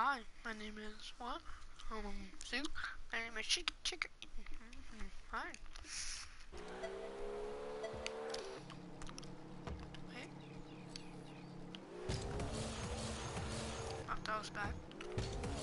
Hi, my name is what? Um, Sue. My name is Chick Chicken. Mm -hmm. Hi. Wait. Oh, that was bad.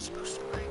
Maybe I'm